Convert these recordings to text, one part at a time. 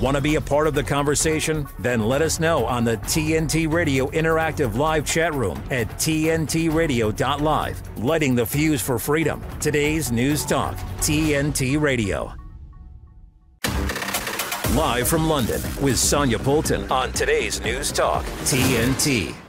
Want to be a part of the conversation? Then let us know on the TNT Radio Interactive Live chat room at TNTRadio.live. Lighting the fuse for freedom. Today's News Talk, TNT Radio. Live from London with Sonia Poulton on today's News Talk, TNT.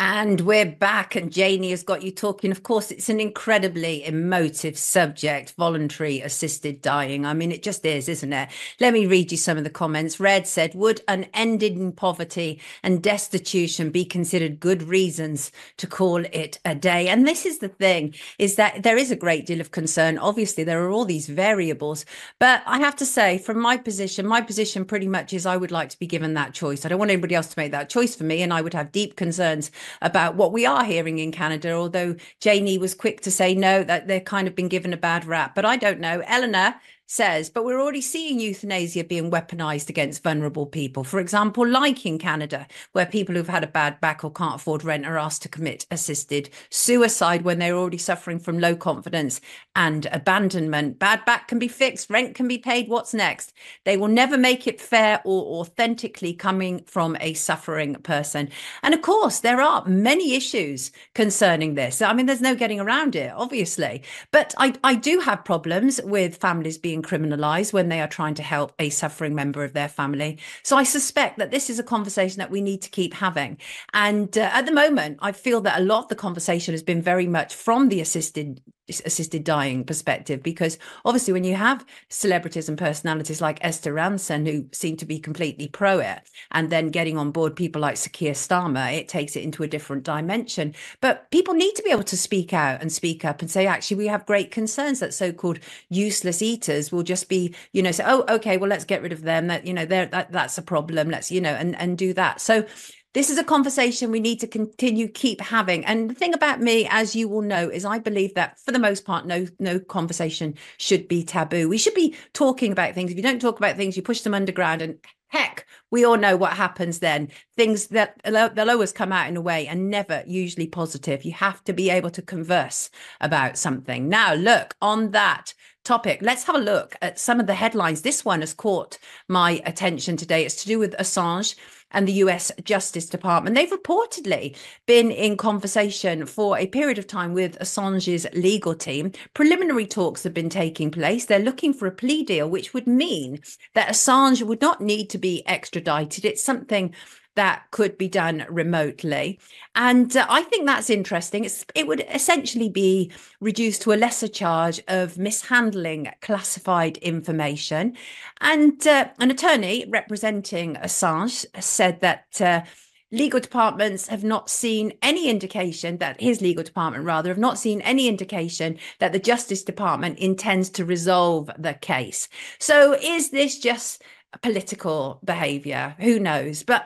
And we're back, and Janie has got you talking. Of course, it's an incredibly emotive subject voluntary assisted dying. I mean, it just is, isn't it? Let me read you some of the comments. Red said, Would an ended in poverty and destitution be considered good reasons to call it a day? And this is the thing is that there is a great deal of concern. Obviously, there are all these variables, but I have to say, from my position, my position pretty much is I would like to be given that choice. I don't want anybody else to make that choice for me, and I would have deep concerns about what we are hearing in Canada, although Janie was quick to say no, that they're kind of been given a bad rap. But I don't know. Eleanor says, but we're already seeing euthanasia being weaponized against vulnerable people. For example, like in Canada, where people who've had a bad back or can't afford rent are asked to commit assisted suicide when they're already suffering from low confidence and abandonment. Bad back can be fixed, rent can be paid. What's next? They will never make it fair or authentically coming from a suffering person. And of course, there are many issues concerning this. I mean, there's no getting around it, obviously. But I, I do have problems with families being being criminalized when they are trying to help a suffering member of their family. So I suspect that this is a conversation that we need to keep having. And uh, at the moment, I feel that a lot of the conversation has been very much from the assisted assisted dying perspective because obviously when you have celebrities and personalities like Esther Rantzen who seem to be completely pro it and then getting on board people like Keir Starmer it takes it into a different dimension. But people need to be able to speak out and speak up and say actually we have great concerns that so-called useless eaters will just be you know say oh okay well let's get rid of them. That you know that that's a problem. Let's you know and and do that. So this is a conversation we need to continue keep having. And the thing about me as you will know is i believe that for the most part no no conversation should be taboo. We should be talking about things. If you don't talk about things you push them underground and heck we all know what happens then. Things that they'll always come out in a way and never usually positive. You have to be able to converse about something. Now look on that topic let's have a look at some of the headlines. This one has caught my attention today. It's to do with assange and the US Justice Department. They've reportedly been in conversation for a period of time with Assange's legal team. Preliminary talks have been taking place. They're looking for a plea deal, which would mean that Assange would not need to be extradited. It's something that could be done remotely. And uh, I think that's interesting. It's, it would essentially be reduced to a lesser charge of mishandling classified information. And uh, an attorney representing Assange said that. Uh, legal departments have not seen any indication that his legal department rather have not seen any indication that the justice department intends to resolve the case so is this just political behavior who knows but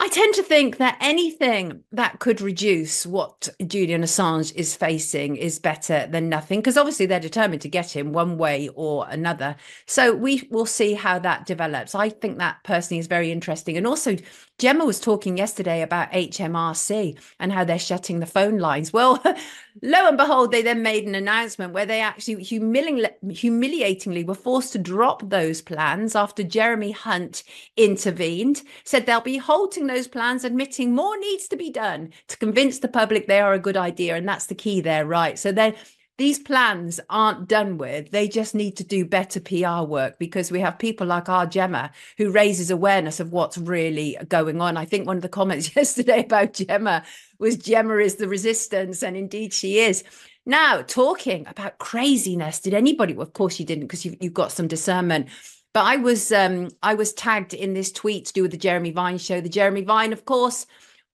I tend to think that anything that could reduce what Julian Assange is facing is better than nothing, because obviously they're determined to get him one way or another. So we will see how that develops. I think that personally is very interesting. And also, Gemma was talking yesterday about HMRC and how they're shutting the phone lines. Well, lo and behold, they then made an announcement where they actually humiliatingly were forced to drop those plans after Jeremy Hunt intervened, said they'll be halting those plans, admitting more needs to be done to convince the public they are a good idea. And that's the key there, right? So they're these plans aren't done with. They just need to do better PR work because we have people like our Gemma who raises awareness of what's really going on. I think one of the comments yesterday about Gemma was Gemma is the resistance, and indeed she is. Now, talking about craziness, did anybody? Well, of course you didn't, because you've, you've got some discernment. But I was um, I was tagged in this tweet to do with the Jeremy Vine show. The Jeremy Vine, of course,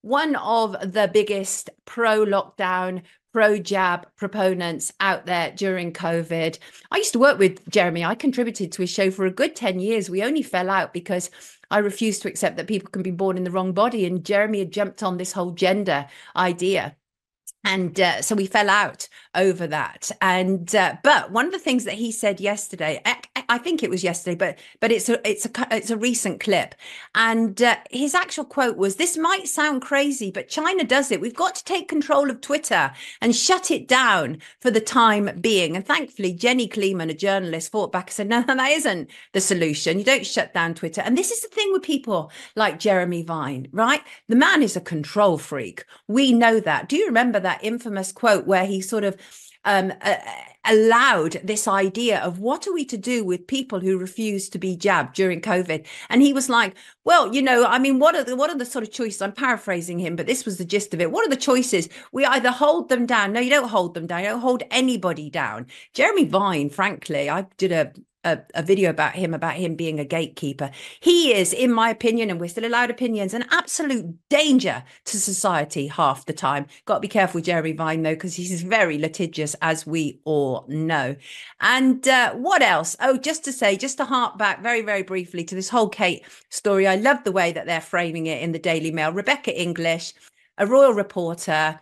one of the biggest pro lockdown, pro jab proponents out there during COVID. I used to work with Jeremy. I contributed to his show for a good 10 years. We only fell out because I refused to accept that people can be born in the wrong body. And Jeremy had jumped on this whole gender idea. And uh, so we fell out over that. And uh, but one of the things that he said yesterday I, I, think it was yesterday but but it's a it's a it's a recent clip. And uh, his actual quote was this might sound crazy but china does it. We've got to take control of twitter and shut it down for the time being. And thankfully jenny kleeman a journalist fought back and said no, no that isn't the solution. You don't shut down twitter. And this is the thing with people like jeremy vine right? The man is a control freak. We know that. Do you remember that that infamous quote where he sort of um, uh, allowed this idea of what are we to do with people who refuse to be jabbed during COVID? And he was like, well, you know, I mean, what are the what are the sort of choices? I'm paraphrasing him, but this was the gist of it. What are the choices? We either hold them down. No, you don't hold them down. You don't hold anybody down. Jeremy Vine, frankly, I did a a, a, video about him about him being a gatekeeper. He is in my opinion and we're still allowed opinions an absolute danger to society half the time. Got to be careful jeremy vine though because he's very litigious as we all know. And uh, what else? Oh just to say just to hark back very very briefly to this whole kate story. I love the way that they're framing it in the daily mail. Rebecca english a royal reporter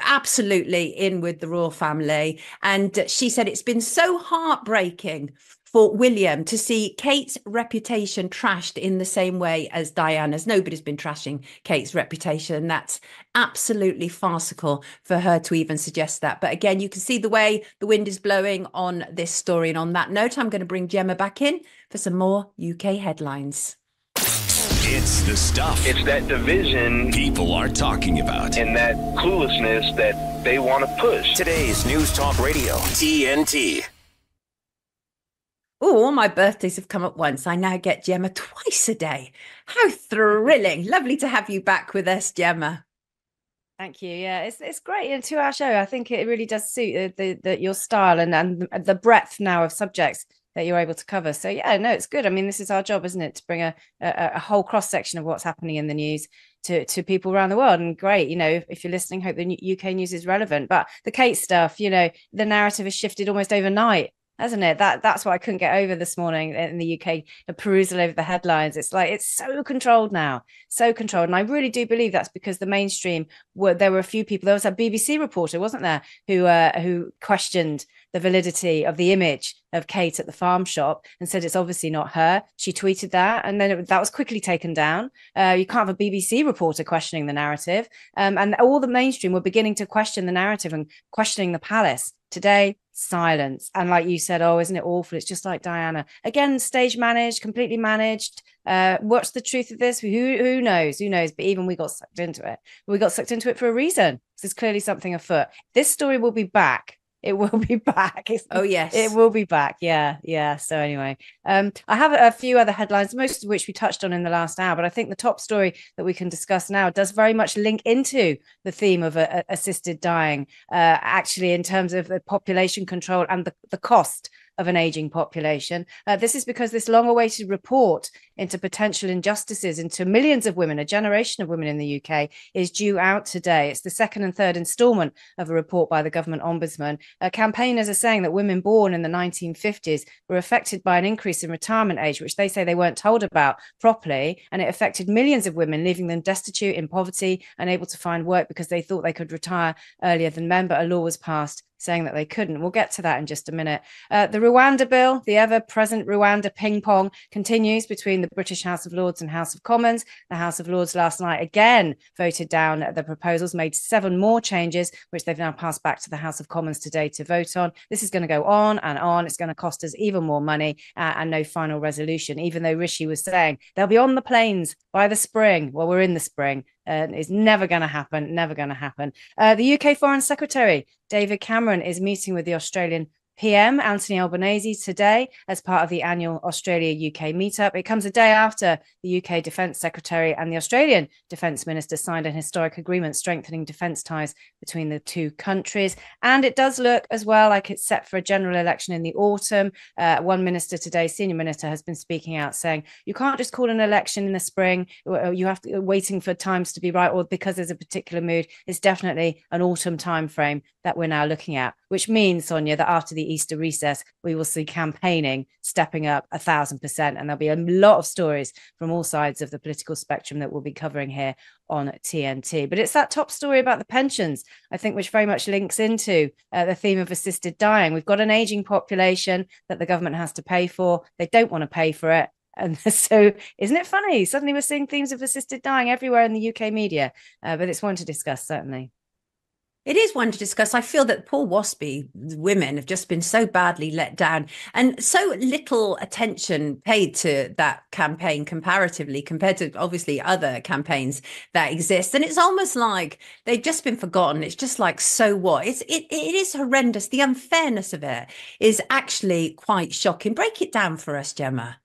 absolutely in with the royal family. And she said it's been so heartbreaking for William to see Kate's reputation trashed in the same way as Diana's. Nobody's been trashing Kate's reputation. That's absolutely farcical for her to even suggest that. But again, you can see the way the wind is blowing on this story. And on that note, I'm going to bring Gemma back in for some more UK headlines. It's the stuff. It's that division people are talking about. And that cluelessness that they want to push. Today's News Talk Radio, TNT. Oh, all my birthdays have come at once. I now get Gemma twice a day. How thrilling. Lovely to have you back with us, Gemma. Thank you. Yeah, it's it's great. in two hour show, I think it really does suit the, the, the, your style and, and the breadth now of subjects that you're able to cover. So yeah, no, it's good. I mean, this is our job, isn't it, to bring a, a, a whole cross section of what's happening in the news to to people around the world. And great, you know, if, if, you're listening, hope the UK news is relevant. But the Kate stuff, you know, the narrative has shifted almost overnight hasn't it? That that's what I couldn't get over this morning in the UK. A perusal over the headlines. It's like it's so controlled now, so controlled. And I really do believe that's because the mainstream were there were a few people. There was a BBC reporter, wasn't there, who uh, who questioned the validity of the image of Kate at the farm shop and said it's obviously not her. She tweeted that, and then it, that was quickly taken down. Uh, you can't have a BBC reporter questioning the narrative, um, and all the mainstream were beginning to question the narrative and questioning the palace. Today, silence. And like you said, oh, isn't it awful? It's just like Diana. Again, stage managed, completely managed. Uh, what's the truth of this? Who who knows? Who knows? But even we got sucked into it. We got sucked into it for a reason. There's clearly something afoot. This story will be back it will be back. It's, oh yes, it will be back. Yeah, yeah. So anyway, um, I have a few other headlines, most of which we touched on in the last hour, but I think the top story that we can discuss now does very much link into the theme of uh, assisted dying, uh, actually in terms of the population control and the, the cost of an aging population. Uh, this is because this long awaited report into potential injustices into millions of women, a generation of women in the UK, is due out today. It's the second and third instalment of a report by the government ombudsman. Uh, campaigners are saying that women born in the 1950s were affected by an increase in retirement age, which they say they weren't told about properly. And it affected millions of women, leaving them destitute, in poverty, unable to find work because they thought they could retire earlier than men. But a law was passed saying that they couldn't. We'll get to that in just a minute. Uh, the Rwanda bill, the ever present Rwanda ping pong, continues between the British House of Lords and House of Commons. The House of Lords last night again voted down the proposals, made seven more changes, which they've now passed back to the House of Commons today to vote on. This is going to go on and on. It's going to cost us even more money uh, and no final resolution, even though Rishi was saying they'll be on the planes by the spring. Well, we're in the spring. Uh, it's never going to happen. Never going to happen. Uh, the UK Foreign Secretary David Cameron is meeting with the Australian PM Anthony Albanese today as part of the annual Australia UK meetup. It comes a day after the UK Defence Secretary and the Australian Defence Minister signed an historic agreement strengthening defence ties between the two countries. And it does look as well like it's set for a general election in the autumn. Uh, one minister today, senior minister, has been speaking out saying you can't just call an election in the spring. You have to waiting for times to be right, or because there's a particular mood. It's definitely an autumn timeframe that we're now looking at, which means Sonia that after the the Easter recess, we will see campaigning stepping up a thousand percent. And there'll be a lot of stories from all sides of the political spectrum that we'll be covering here on TNT. But it's that top story about the pensions, I think, which very much links into uh, the theme of assisted dying. We've got an aging population that the government has to pay for. They don't want to pay for it. And so, isn't it funny? Suddenly, we're seeing themes of assisted dying everywhere in the UK media. Uh, but it's one to discuss, certainly. It is one to discuss. I feel that poor WASPI women have just been so badly let down and so little attention paid to that campaign comparatively compared to obviously other campaigns that exist. And it's almost like they've just been forgotten. It's just like, so what? It's, it, it is horrendous. The unfairness of it is actually quite shocking. Break it down for us, Gemma.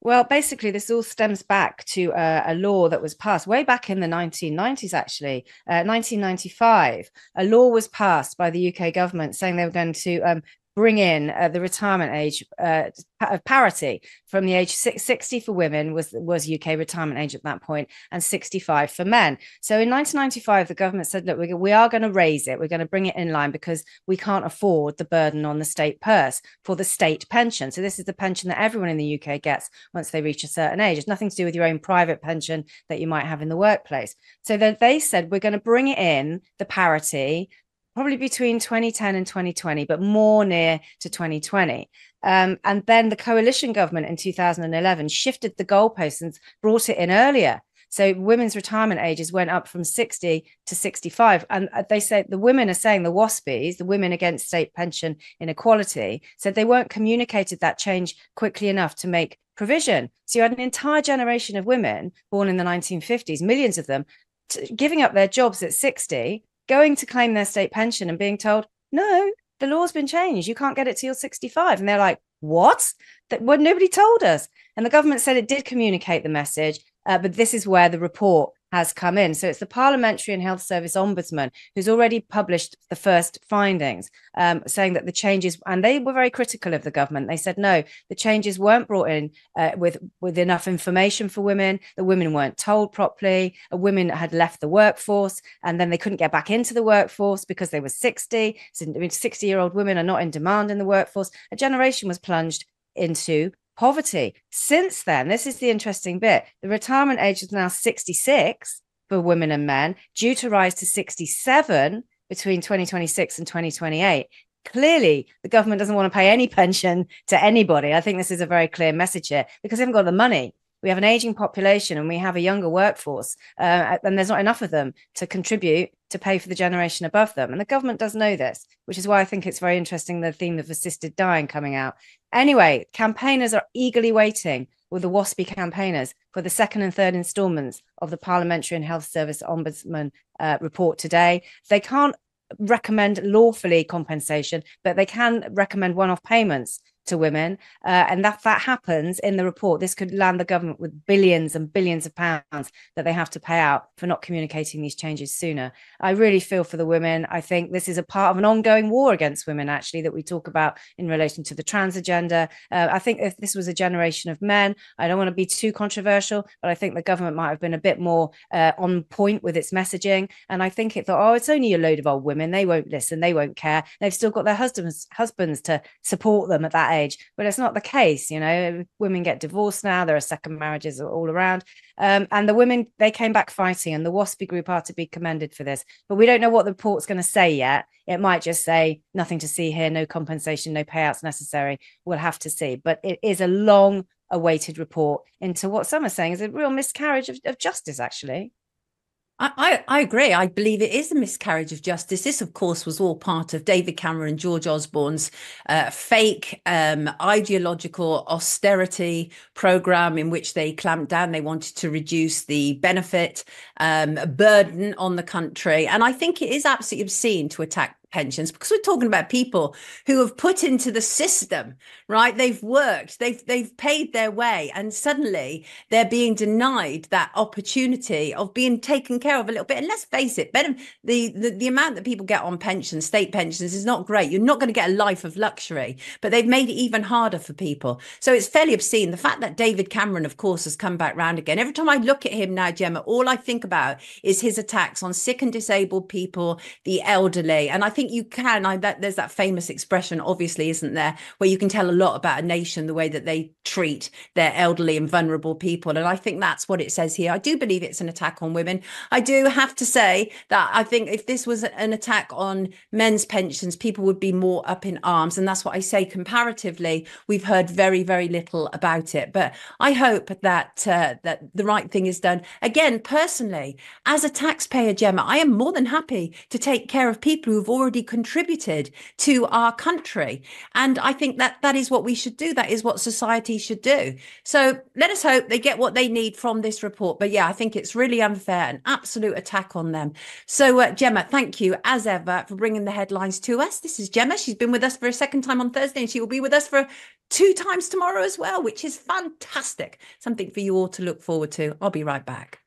Well, basically, this all stems back to a law that was passed way back in the 1990s, actually, uh, 1995. A law was passed by the UK government saying they were going to um, bring in uh, the retirement age uh, of parity from the age 60 for women was was UK retirement age at that point and 65 for men. So in 1995 the government said look we, we are going to raise it we're going to bring it in line because we can't afford the burden on the state purse for the state pension. So this is the pension that everyone in the UK gets once they reach a certain age. It's nothing to do with your own private pension that you might have in the workplace. So then they said we're going to bring it in the parity probably between 2010 and 2020, but more near to 2020. Um, and then the coalition government in 2011 shifted the goalposts and brought it in earlier. So women's retirement ages went up from 60 to 65. And uh, they say the women are saying the WASPIs, the Women Against State Pension Inequality, said they weren't communicated that change quickly enough to make provision. So you had an entire generation of women born in the 1950s, millions of them, t- giving up their jobs at 60 going to claim their state pension and being told, no, the law's been changed. You can't get it till you're 65. And they're like, what? That well, nobody told us. And the government said it did communicate the message, uh, but this is where the report has come in. So it's the Parliamentary and Health Service Ombudsman who's already published the first findings, um, saying that the changes, and they were very critical of the government. They said no, the changes weren't brought in uh, with with enough information for women. The women weren't told properly. Uh, women had left the workforce, and then they couldn't get back into the workforce because they were sixty. So, I mean, sixty year old women are not in demand in the workforce. A generation was plunged into poverty. Since then, this is the interesting bit the retirement age is now 66 for women and men, due to rise to 67 between 2026 and 2028. Clearly, the government doesn't want to pay any pension to anybody. I think this is a very clear message here because they haven't got the money we have an aging population and we have a younger workforce uh, and there's not enough of them to contribute to pay for the generation above them. And the government does know this which is why i think it's very interesting the theme of assisted dying coming out. Anyway campaigners are eagerly waiting with the WASPI campaigners for the second and third installments of the parliamentary and health service ombudsman uh, report today. They can't recommend lawfully compensation but they can recommend one-off payments to women. Uh, and that that happens in the report, this could land the government with billions and billions of pounds that they have to pay out for not communicating these changes sooner. I really feel for the women. I think this is a part of an ongoing war against women, actually, that we talk about in relation to the trans agenda. Uh, I think if this was a generation of men, I don't want to be too controversial, but I think the government might have been a bit more uh, on point with its messaging. And I think it thought, oh, it's only a load of old women. They won't listen. They won't care. They've still got their husbands husbands to support them at that age, but it's not the case. You know, women get divorced now. There are second marriages all around, um, and the women they came back fighting, and the WASPI group are to be commended for this. But we don't know what the report's going to say yet. It might just say nothing to see here, no compensation, no payouts necessary. We'll have to see. But it is a long awaited report into what some are saying is a real miscarriage of, of justice, actually. I, I, agree. I believe it is a miscarriage of justice. This, of course, was all part of David Cameron and George Osborne's uh, fake um, ideological austerity program in which they clamped down. They wanted to reduce the benefit um, burden on the country. And I think it is absolutely obscene to attack pensions because we're talking about people who have put into the system right? They've worked they've they've paid their way and suddenly they're being denied that opportunity of being taken care of a little bit. And let's face it better the the, the amount that people get on pensions state pensions is not great. You're not going to get a life of luxury but they've made it even harder for people. So it's fairly obscene. The fact that david cameron of course has come back round again. Every time i look at him now gemma all i think about is his attacks on sick and disabled people the elderly and i think you can. I that there's that famous expression, obviously, isn't there, where you can tell a lot about a nation the way that they treat their elderly and vulnerable people. And I think that's what it says here. I do believe it's an attack on women. I do have to say that I think if this was an attack on men's pensions, people would be more up in arms. And that's what I say comparatively. We've heard very, very little about it. But I hope that uh, that the right thing is done. Again, personally, as a taxpayer, Gemma, I am more than happy to take care of people who've already contributed to our country. And I think that that is what we should do. That is what society should do. So let us hope they get what they need from this report. But yeah, I think it's really unfair, an absolute attack on them. So, uh, Gemma, thank you as ever for bringing the headlines to us. This is Gemma. She's been with us for a second time on Thursday, and she will be with us for two times tomorrow as well, which is fantastic. Something for you all to look forward to. I'll be right back.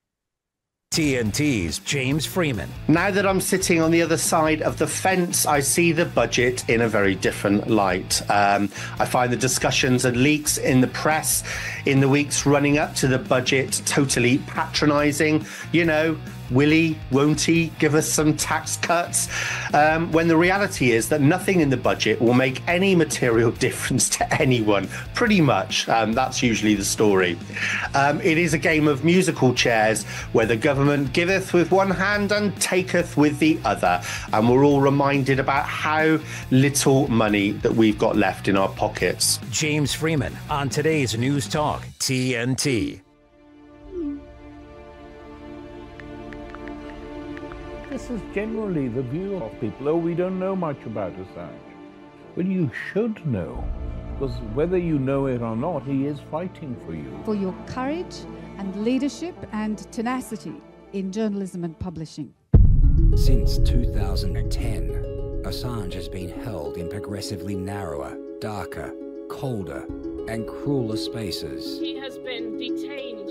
TNT's James Freeman. Now that I'm sitting on the other side of the fence, I see the budget in a very different light. Um, I find the discussions and leaks in the press in the weeks running up to the budget totally patronising. You know, Will he, won't he give us some tax cuts? Um, when the reality is that nothing in the budget will make any material difference to anyone, pretty much. Um, that's usually the story. Um, it is a game of musical chairs where the government giveth with one hand and taketh with the other. And we're all reminded about how little money that we've got left in our pockets. James Freeman on today's News Talk, TNT. This is generally the view of people. Oh, we don't know much about Assange. Well, you should know, because whether you know it or not, he is fighting for you. For your courage and leadership and tenacity in journalism and publishing. Since 2010, Assange has been held in progressively narrower, darker, colder, and crueler spaces. He has been detained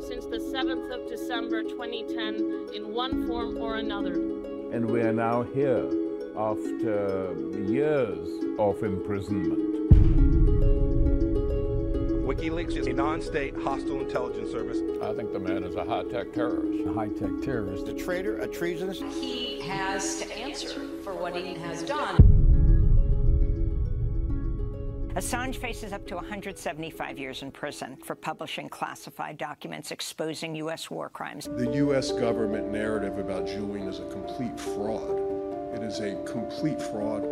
since the 7th of December 2010 in one form or another. And we are now here after years of imprisonment. WikiLeaks is a non-state hostile intelligence service. I think the man is a high-tech terrorist. A high-tech terrorist. A traitor, a treasonous. He has to answer for what he has done. Assange faces up to 175 years in prison for publishing classified documents exposing U.S. war crimes. The U.S. government narrative about Julian is a complete fraud. It is a complete fraud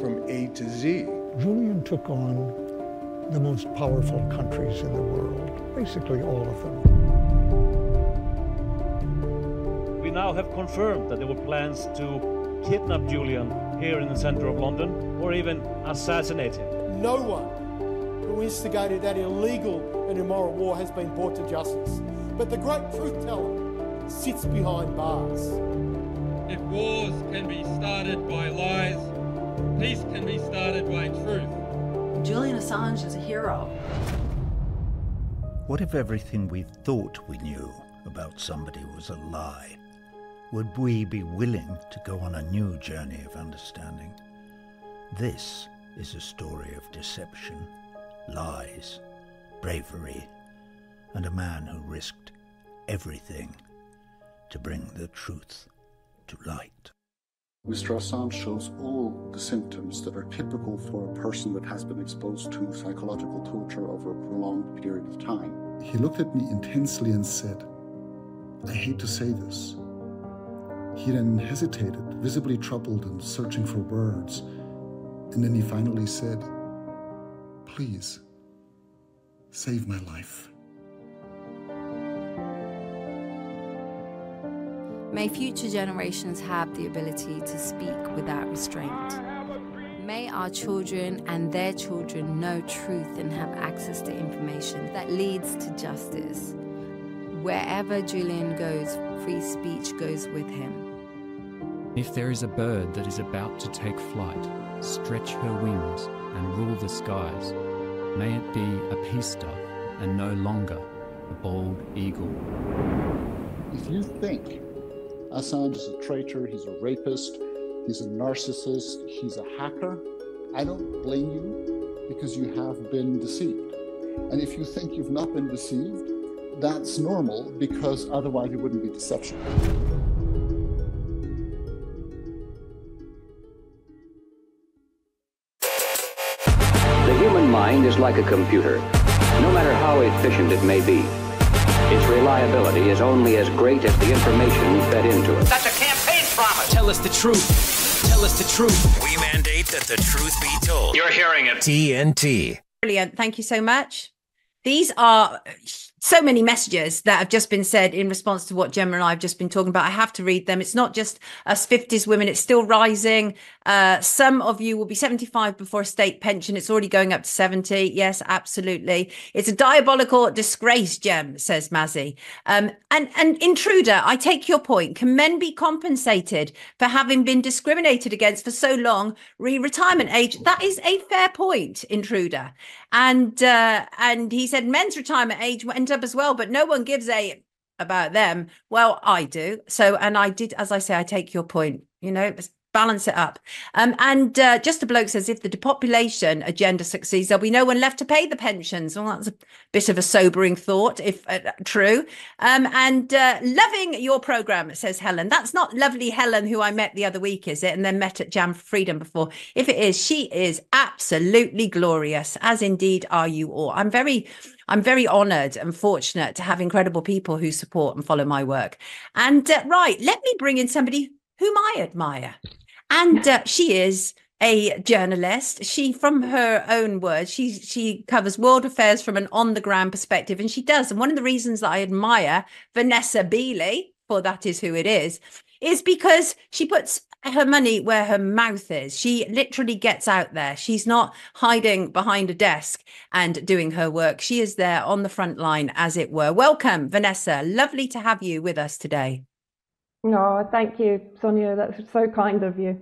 from A to Z. Julian took on the most powerful countries in the world, basically all of them. We now have confirmed that there were plans to kidnap Julian here in the center of London or even assassinate him no one who instigated that illegal and immoral war has been brought to justice. But the great truth teller sits behind bars. If wars can be started by lies, peace can be started by truth. Julian Assange is a hero. What if everything we thought we knew about somebody was a lie? Would we be willing to go on a new journey of understanding? This is a story of deception, lies, bravery, and a man who risked everything to bring the truth to light. Mr. Assange shows all the symptoms that are typical for a person that has been exposed to psychological torture over a prolonged period of time. He looked at me intensely and said, I hate to say this. He then hesitated, visibly troubled and searching for words. And then he finally said, Please, save my life. May future generations have the ability to speak without restraint. May our children and their children know truth and have access to information that leads to justice. Wherever Julian goes, free speech goes with him. If there is a bird that is about to take flight, stretch her wings and rule the skies, may it be a peace dove and no longer a bald eagle. If you think Assange is a traitor, he's a rapist, he's a narcissist, he's a hacker, I don't blame you because you have been deceived. And if you think you've not been deceived, that's normal because otherwise it wouldn't be deception. Is like a computer. No matter how efficient it may be, its reliability is only as great as the information fed into it. That's a campaign promise. Tell us the truth. Tell us the truth. We mandate that the truth be told. You're hearing it. TNT. Brilliant. Thank you so much. These are so many messages that have just been said in response to what Gemma and I have just been talking about. I have to read them. It's not just us 50s women, it's still rising. Uh, some of you will be 75 before a state pension. It's already going up to 70. Yes, absolutely. It's a diabolical disgrace, Gem, says Mazzy. Um, and, and intruder, I take your point. Can men be compensated for having been discriminated against for so long, re retirement age? That is a fair point, intruder. And uh, and he said men's retirement age went up as well, but no one gives a about them. Well, I do. So, and I did, as I say, I take your point. You know, balance it up. Um, and uh, just a bloke says if the depopulation agenda succeeds, there'll be no one left to pay the pensions. Well, that's a bit of a sobering thought, if uh, true. Um, and uh, loving your program, says Helen. That's not lovely Helen, who I met the other week, is it? And then met at Jam for Freedom before. If it is, she is absolutely glorious, as indeed are you all. I'm very. I'm very honored and fortunate to have incredible people who support and follow my work. And uh, right, let me bring in somebody whom I admire. And uh, she is a journalist. She, from her own words, she she covers world affairs from an on the ground perspective, and she does. And one of the reasons that I admire Vanessa Beeley, for that is who it is, is because she puts her money where her mouth is. She literally gets out there. She's not hiding behind a desk and doing her work. She is there on the front line, as it were. Welcome, Vanessa. Lovely to have you with us today. No, thank you, Sonia. That's so kind of you.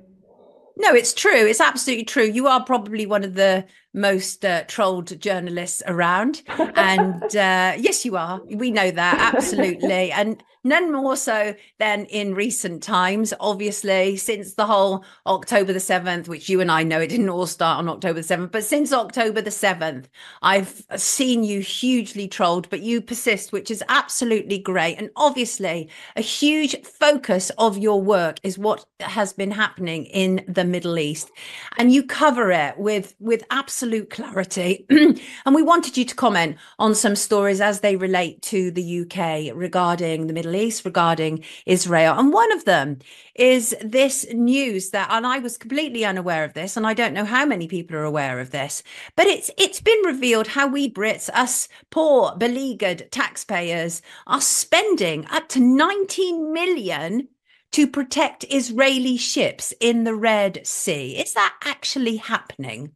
No, it's true. It's absolutely true. You are probably one of the most uh, trolled journalists around. And uh, yes, you are. We know that absolutely. and none more so than in recent times, obviously, since the whole October the 7th, which you and I know it didn't all start on October the 7th, but since October the 7th, I've seen you hugely trolled, but you persist, which is absolutely great. And obviously, a huge focus of your work is what has been happening in the Middle East. And you cover it with, with absolute clarity. and we wanted you to comment on some stories as they relate to the UK regarding the Middle Middle East regarding Israel. And one of them is this news that, and I was completely unaware of this, and I don't know how many people are aware of this, but it's it's been revealed how we Brits, us poor beleaguered taxpayers, are spending up to 19 million to protect Israeli ships in the Red Sea. Is that actually happening?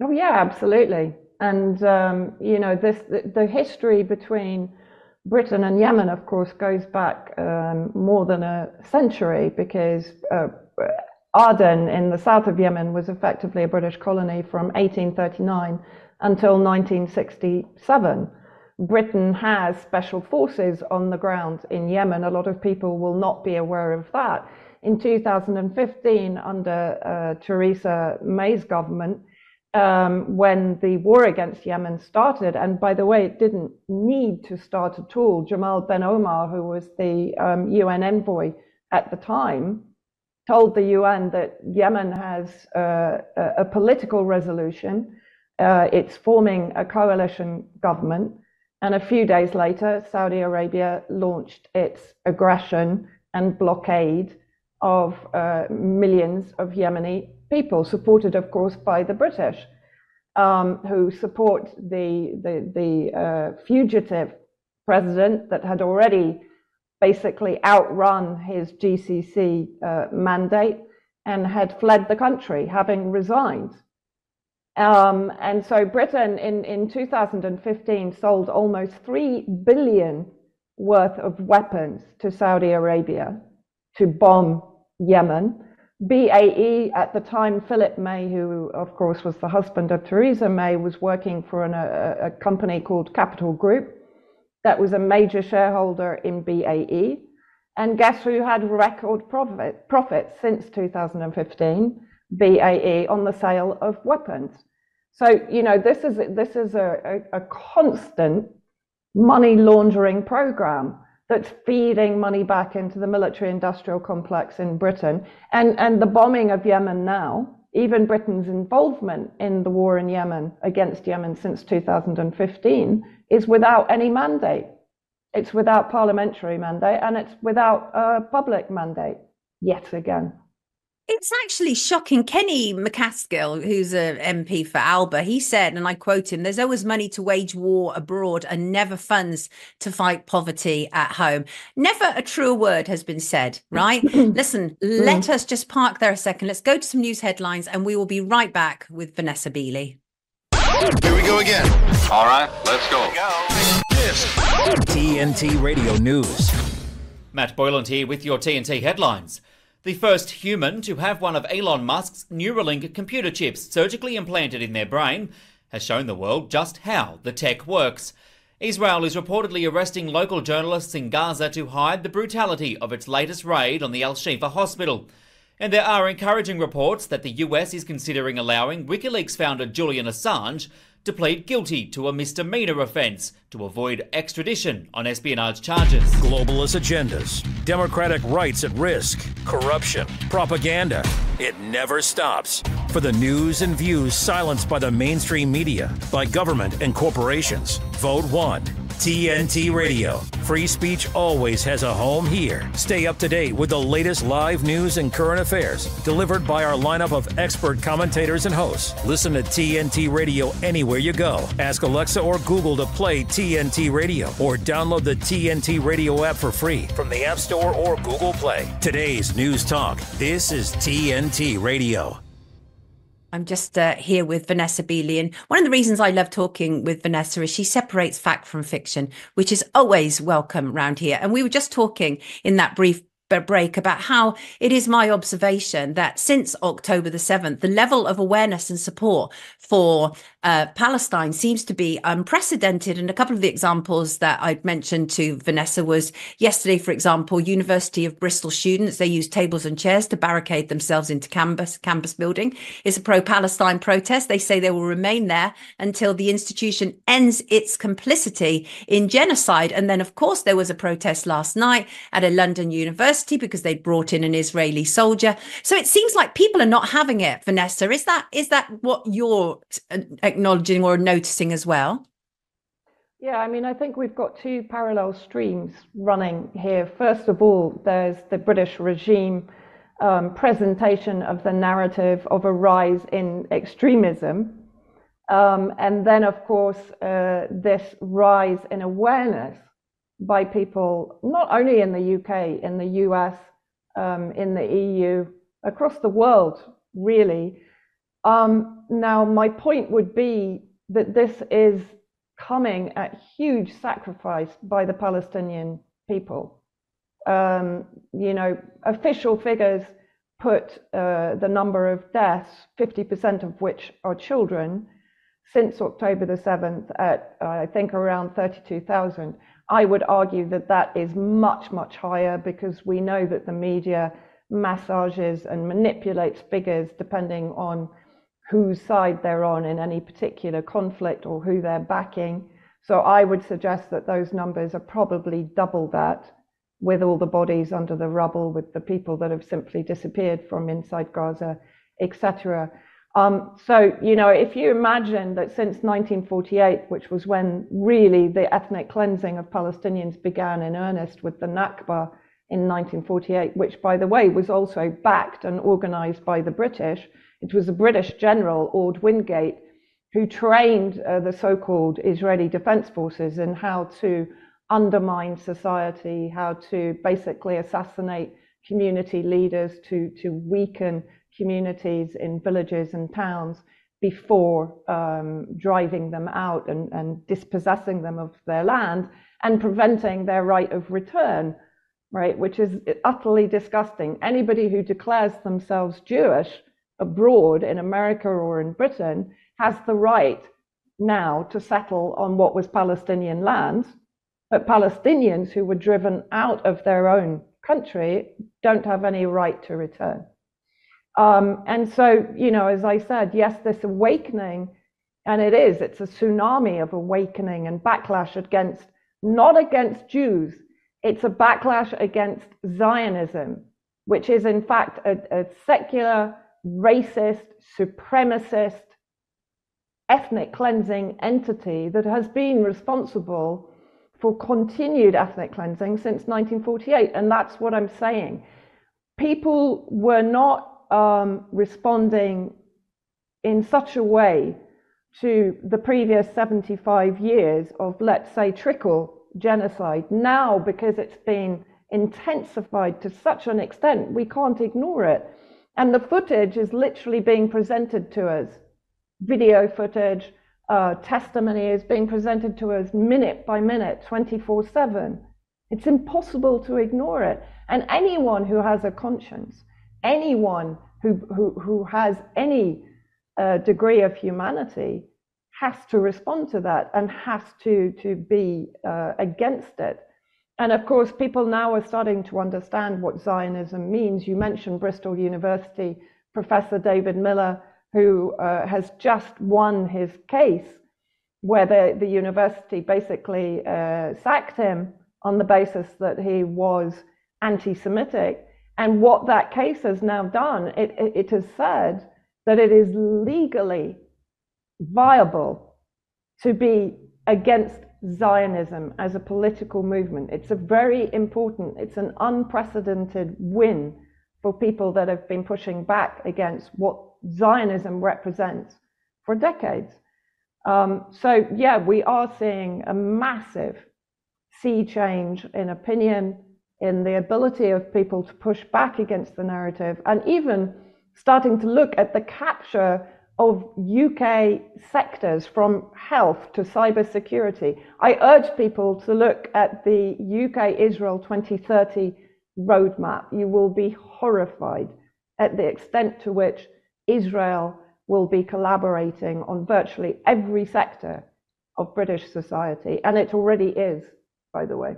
Oh yeah, absolutely. And um, you know this the, the history between Britain and Yemen, of course, goes back um, more than a century because uh, Aden in the south of Yemen was effectively a British colony from 1839 until 1967. Britain has special forces on the ground in Yemen. A lot of people will not be aware of that. In 2015, under uh, Theresa May's government, um, when the war against Yemen started. And by the way, it didn't need to start at all. Jamal Benomar, who was the um, UN envoy at the time, told the UN that Yemen has uh, a, political resolution. Uh, it's forming a coalition government. And a few days later, Saudi Arabia launched its aggression and blockade of uh, millions of Yemeni people, supported, of course, by the British, um, who support the, the, the uh, fugitive president that had already basically outrun his GCC uh, mandate and had fled the country, having resigned. Um, and so Britain in, in 2015 sold almost 3 billion worth of weapons to Saudi Arabia to bomb Yemen. BAE at the time, Philip May, who of course was the husband of Theresa May, was working for an, a, a, company called Capital Group that was a major shareholder in BAE. And guess who had record profit, profits since 2015? BAE on the sale of weapons. So, you know, this is, this is a, a, a constant money laundering program that's feeding money back into the military industrial complex in Britain. And, and the bombing of Yemen now even Britain's involvement in the war in Yemen against Yemen since 2015 is without any mandate. It's without parliamentary mandate and it's without a public mandate yet again. It's actually shocking. Kenny MacAskill, who's a MP for Alba, he said, and I quote him, there's always money to wage war abroad and never funds to fight poverty at home. Never a truer word has been said, right? Listen, let Mm. us just park there a second. Let's go to some news headlines and we will be right back with Vanessa Beeley. Here we go again. All right, let's go. TNT Radio News. Matt Boyland here with your TNT headlines. The first human to have one of Elon Musk's Neuralink computer chips surgically implanted in their brain has shown the world just how the tech works. Israel is reportedly arresting local journalists in Gaza to hide the brutality of its latest raid on the Al Shifa hospital. And there are encouraging reports that the US is considering allowing WikiLeaks founder Julian Assange to plead guilty to a misdemeanor offence to avoid extradition on espionage charges. Globalist agendas, democratic rights at risk, corruption, propaganda. It never stops. For the news and views silenced by the mainstream media, by government and corporations, vote one. TNT Radio. Free speech always has a home here. Stay up to date with the latest live news and current affairs delivered by our lineup of expert commentators and hosts. Listen to TNT Radio anywhere you go. Ask Alexa or Google to play TNT Radio or download the TNT Radio app for free from the App Store or Google Play. Today's News Talk. This is TNT Radio. I'm just uh, here with Vanessa Beeley. And one of the reasons I love talking with Vanessa is she separates fact from fiction, which is always welcome around here. And we were just talking in that brief break about how it is my observation that since October the 7th, the level of awareness and support for uh, Palestine seems to be unprecedented. And a couple of the examples that I'd mentioned to Vanessa was yesterday, for example, University of Bristol students, they used tables and chairs to barricade themselves into campus, campus building. It's a pro-Palestine protest. They say they will remain there until the institution ends its complicity in genocide. And then, of course, there was a protest last night at a London university because they brought in an Israeli soldier. So it seems like people are not having it, Vanessa. Is that is that what you're uh, acknowledging or noticing as well? Yeah, I mean, I think we've got two parallel streams running here. First of all, there's the British regime um, presentation of the narrative of a rise in extremism. Um, and then, of course, uh, this rise in awareness by people, not only in the UK, in the US, um, in the EU, across the world, really. Um, now, my point would be that this is coming at huge sacrifice by the Palestinian people. Um, you know, official figures put uh, the number of deaths, 50% of which are children, since October the 7th at, uh, I think, around 32,000. I would argue that that is much, much higher because we know that the media massages and manipulates figures depending on whose side they're on in any particular conflict or who they're backing. So I would suggest that those numbers are probably double that with all the bodies under the rubble, with the people that have simply disappeared from inside Gaza, etc. Um, so, you know, if you imagine that since 1948, which was when really the ethnic cleansing of Palestinians began in earnest with the Nakba in 1948, which, by the way, was also backed and organized by the British, it was a British general, Orde Wingate, who trained uh, the so called Israeli Defense Forces in how to undermine society, how to basically assassinate community leaders, to, to weaken communities in villages and towns before um, driving them out and, and dispossessing them of their land and preventing their right of return, right? Which is utterly disgusting. Anybody who declares themselves Jewish abroad in America or in Britain has the right now to settle on what was Palestinian land. But Palestinians who were driven out of their own country don't have any right to return. Um, and so, you know, as I said, yes, this awakening, and it is, it's a tsunami of awakening and backlash against, not against Jews, it's a backlash against Zionism, which is in fact a, a secular racist, supremacist, ethnic cleansing entity that has been responsible for continued ethnic cleansing since 1948. And that's what I'm saying. People were not um, responding in such a way to the previous 75 years of, let's say, trickle genocide. Now, because it's been intensified to such an extent, we can't ignore it. And the footage is literally being presented to us video footage, uh, testimony is being presented to us minute by minute, 24 7. It's impossible to ignore it. And anyone who has a conscience, anyone who, who, who has any uh, degree of humanity, has to respond to that and has to, to be uh, against it. And of course, people now are starting to understand what Zionism means. You mentioned Bristol University, Professor David Miller who uh, has just won his case, where the, the university basically uh, sacked him on the basis that he was anti Semitic. And what that case has now done, it, it, it has said that it is legally viable to be against Zionism as a political movement. It's a very important, it's an unprecedented win for people that have been pushing back against what Zionism represents for decades. Um, so, yeah, we are seeing a massive sea change in opinion, in the ability of people to push back against the narrative, and even starting to look at the capture of UK sectors from health to cybersecurity. I urge people to look at the UK Israel 2030 roadmap. You will be horrified at the extent to which Israel will be collaborating on virtually every sector of British society. And it already is, by the way.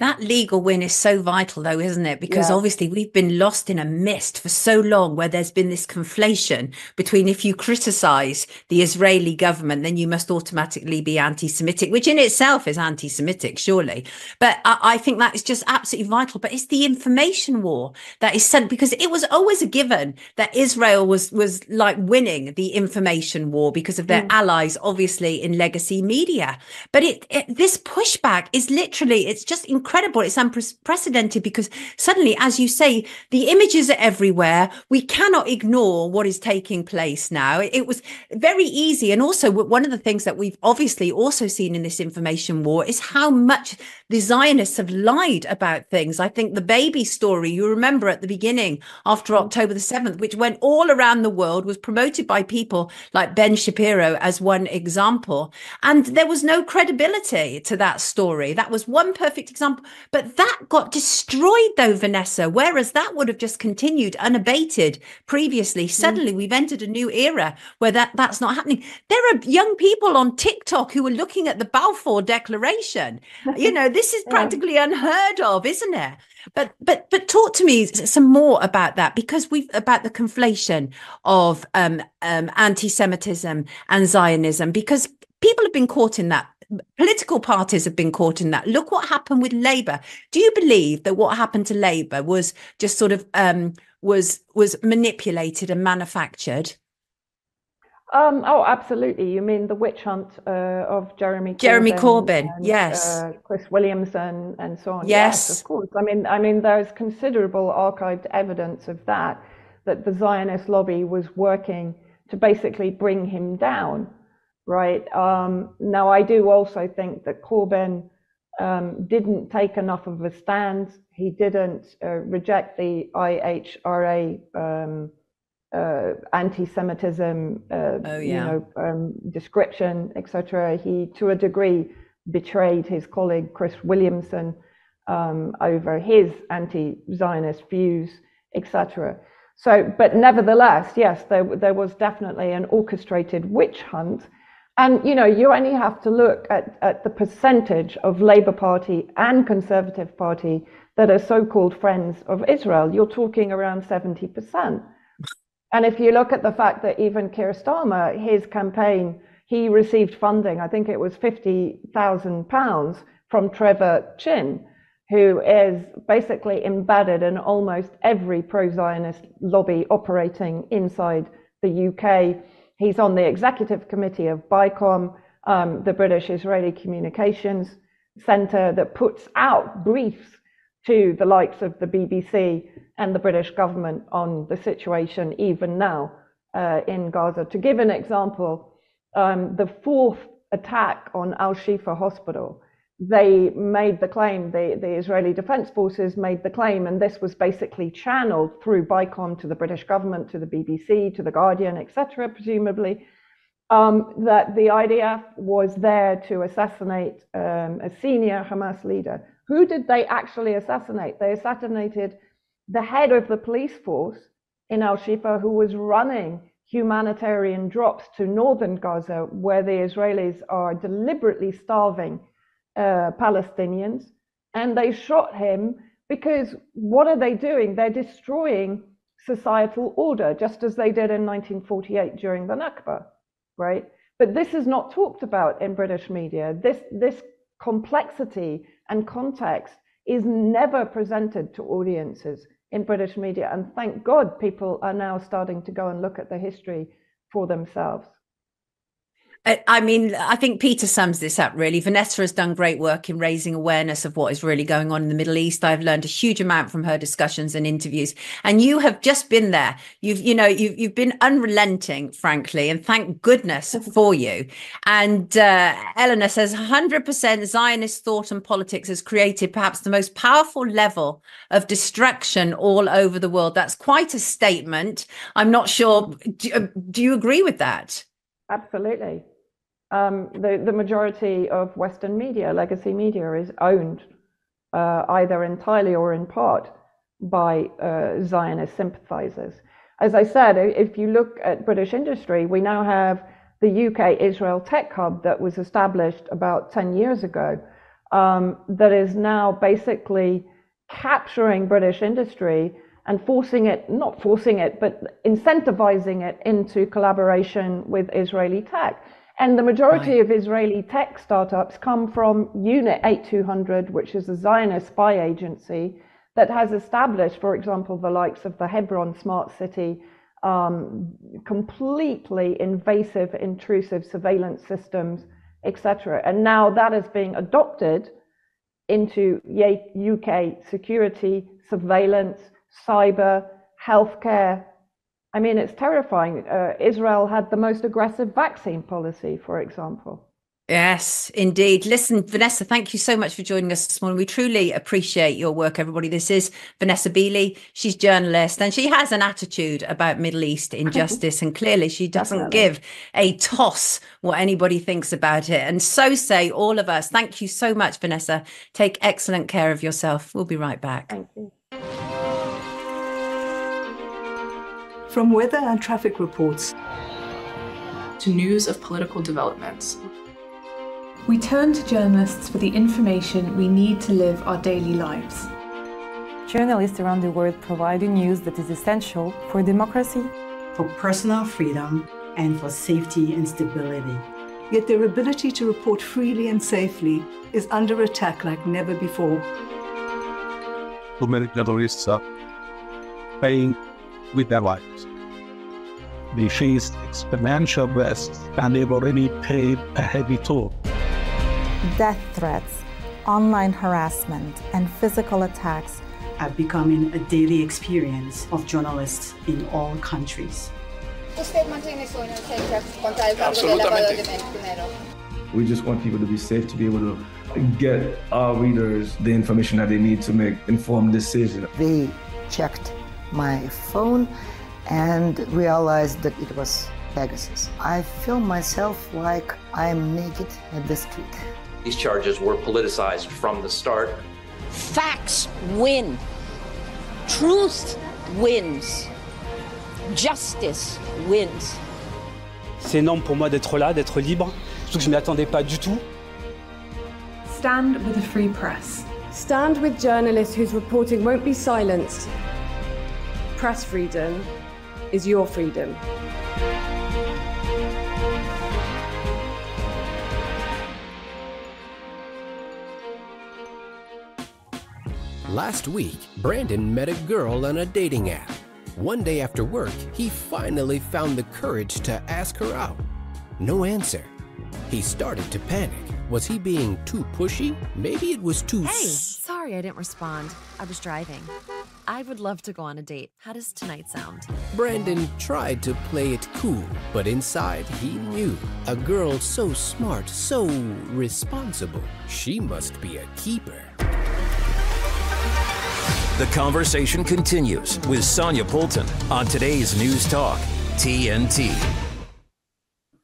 That legal win is so vital, though, isn't it? Because yeah. obviously we've been lost in a mist for so long where there's been this conflation between if you criticize the Israeli government, then you must automatically be anti Semitic, which in itself is anti Semitic, surely. But I, I, think that is just absolutely vital. But it's the information war that is sent because it was always a given that Israel was, was like winning the information war because of their mm. allies, obviously, in legacy media. But it, it, this pushback is literally, it's just incredible incredible. It's unprecedented because suddenly, as you say, the images are everywhere. We cannot ignore what is taking place now. It was very easy. And also, one of the things that we've obviously also seen in this information war is how much the Zionists have lied about things. I think the baby story, you remember at the beginning after mm. October the 7th, which went all around the world, was promoted by people like Ben Shapiro as one example. And there was no credibility to that story. That was one perfect example but that got destroyed though, Vanessa, whereas that would have just continued unabated previously. Mm. Suddenly we've entered a new era where that, that's not happening. There are young people on TikTok who are looking at the Balfour Declaration. you know, this is practically unheard of, isn't it? But but but talk to me some more about that because we've about the conflation of um, um, anti-Semitism and Zionism because people have been caught in that political parties have been caught in that. Look what happened with Labour. Do you believe that what happened to Labour was just sort of um, was was manipulated and manufactured? Um, oh, absolutely. You mean the witch hunt uh, of Jeremy Jeremy Corbyn, and, yes, uh, Chris Williamson, and so on. Yes. yes, of course. I mean, I mean, there's considerable archived evidence of that. That the Zionist lobby was working to basically bring him down right? Um, now, I do also think that Corbyn um, didn't take enough of a stand. He didn't uh, reject the IHRA um, uh, anti-Semitism, uh, oh, yeah. you know, um, description, etc. He, to a degree, betrayed his colleague Chris Williamson um, over his anti-Zionist views, etc. So, but nevertheless, yes, there there was definitely an orchestrated witch hunt and you know, you only have to look at, at the percentage of Labour Party and Conservative Party that are so-called friends of Israel. You're talking around 70%. And if you look at the fact that even Keir Starmer, his campaign, he received funding, I think it was £50,000 from Trevor Chinn, who is basically embedded in almost every pro Zionist lobby operating inside the UK. He's on the executive committee of BICOM, um, the British Israeli Communications Centre, that puts out briefs to the likes of the BBC and the British government on the situation even now uh, in Gaza. To give an example, um, the fourth attack on Al Shifa Hospital, they made the claim, the, the Israeli Defense Forces made the claim, and this was basically channeled through BICOM to the British government, to the BBC, to the Guardian, etc., presumably, um, that the IDF was there to assassinate um, a senior Hamas leader. Who did they actually assassinate? They assassinated the head of the police force in Al Shifa, who was running humanitarian drops to northern Gaza, where the Israelis are deliberately starving uh, Palestinians. And they shot him because what are they doing? They're destroying societal order, just as they did in 1948 during the Nakba, right? But this is not talked about in British media. This, this complexity and context is never presented to audiences in British media. And thank God people are now starting to go and look at the history for themselves. I mean, I think Peter sums this up really. Vanessa has done great work in raising awareness of what is really going on in the Middle East. I've learned a huge amount from her discussions and interviews. And you have just been there. You've, you know, you've, you've been unrelenting, frankly, and thank goodness for you. And uh, Eleanor says 100% Zionist thought and politics has created perhaps the most powerful level of destruction all over the world. That's quite a statement. I'm not sure. Do, uh, do you agree with that? Absolutely um, the, the majority of Western media, legacy media, is owned uh, either entirely or in part by uh, Zionist sympathizers. As I said, if you look at British industry, we now have the UK Israel Tech Hub that was established about 10 years ago, um, that is now basically capturing British industry and forcing it, not forcing it, but incentivizing it into collaboration with Israeli tech. And the majority right. of Israeli tech startups come from Unit 8200, which is a Zionist spy agency that has established, for example, the likes of the Hebron smart city, um, completely invasive, intrusive surveillance systems, etc. And now that is being adopted into UK security, surveillance, cyber, healthcare, I mean, it's terrifying. Uh, Israel had the most aggressive vaccine policy, for example. Yes, indeed. Listen, Vanessa, thank you so much for joining us this morning. We truly appreciate your work, everybody. This is Vanessa Beeley. She's journalist and she has an attitude about Middle East injustice. and clearly she doesn't Definitely. give a toss what anybody thinks about it. And so say all of us. Thank you so much, Vanessa. Take excellent care of yourself. We'll be right back. Thank you. From weather and traffic reports to news of political developments. We turn to journalists for the information we need to live our daily lives. Journalists around the world provide news that is essential for democracy, for personal freedom, and for safety and stability. Yet their ability to report freely and safely is under attack like never before. Too many journalists are paying with their lives. They faced exponential risks and they've already paid a heavy toll. Death threats, online harassment, and physical attacks are becoming a daily experience of journalists in all countries. We just want people to be safe, to be able to get our readers the information that they need to make informed decisions. They checked my phone and realized that it was Pegasus. I feel myself like I'm naked at the street. These charges were politicized from the start. Facts win. Truth wins. Justice wins. C'est énorme pour moi d'être là, d'être libre, surtout que je ne m'y attendais pas du tout. Stand with a free press. Stand with journalists whose reporting won't be silenced press freedom is your freedom. Last week, Brandon met a girl on a dating app. One day after work, he finally found the courage to ask her out. No answer. He started to panic. Was he being too pushy? Maybe it was too. Hey, sorry I didn't respond. I was driving. I would love to go on a date. How does tonight sound? Brandon tried to play it cool, but inside he knew a girl so smart, so responsible, she must be a keeper. The conversation continues with Sonia Poulton on today's News Talk, TNT.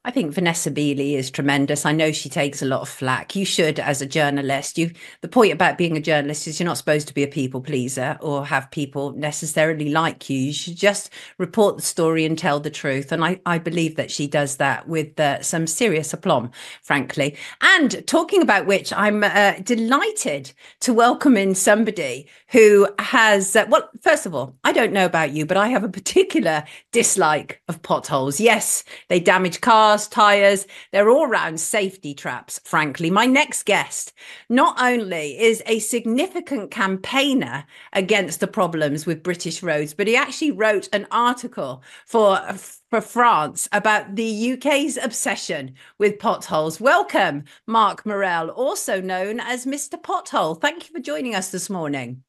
I think Vanessa Beeley is tremendous. I know she takes a lot of flack. You should, as a journalist. You the point about being a journalist is you're not supposed to be a people pleaser or have people necessarily like you. You should just report the story and tell the truth. And I, I believe that she does that with uh, some serious aplomb, frankly. And talking about which, I'm uh, delighted to welcome in somebody who has, uh, well, first of all, I don't know about you, but I have a particular dislike of potholes. Yes, they damage cars tyres, they're all round safety traps, frankly. My next guest not only is a significant campaigner against the problems with British roads, but he actually wrote an article for for France about the UK's obsession with potholes. Welcome, Mark Morrell, also known as Mr. Pothole. Thank you for joining us this morning.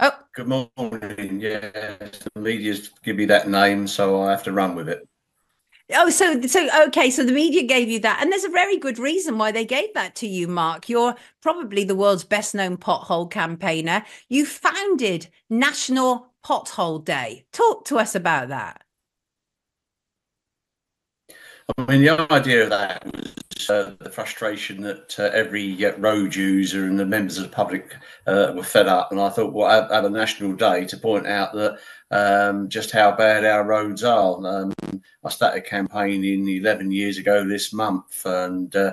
Oh, good morning. Yes, the media's give me that name, so I have to run with it. Oh, so so okay, so the media gave you that, and there's a very good reason why they gave that to you, Mark. You're probably the world's best known pothole campaigner. You founded National Pothole Day. Talk to us about that. I mean, the idea of that was uh, the frustration that uh, every uh, road user and the members of the public uh, were fed up. And I thought, well, I had a national day to point out that um, just how bad our roads are. Um, I started campaigning 11 years ago this month, and uh,